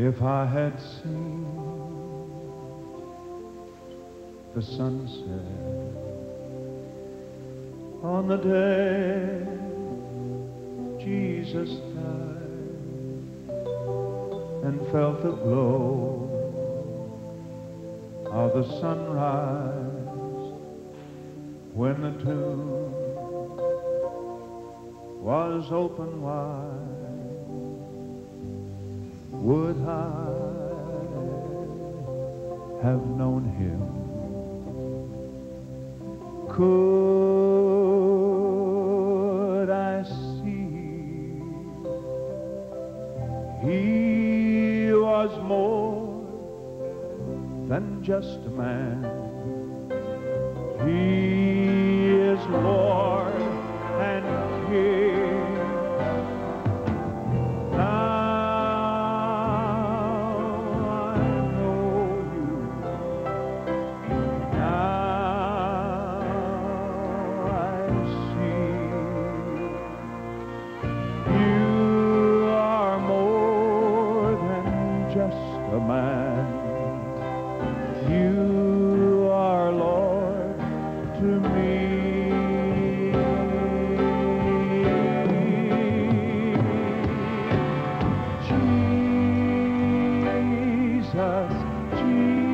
If I had seen the sunset on the day Jesus died and felt the glow of the sunrise when the tomb was open wide, would I have known him? Could I see he was more than just a man? He is Lord just a man. You are Lord to me. Jesus, Jesus.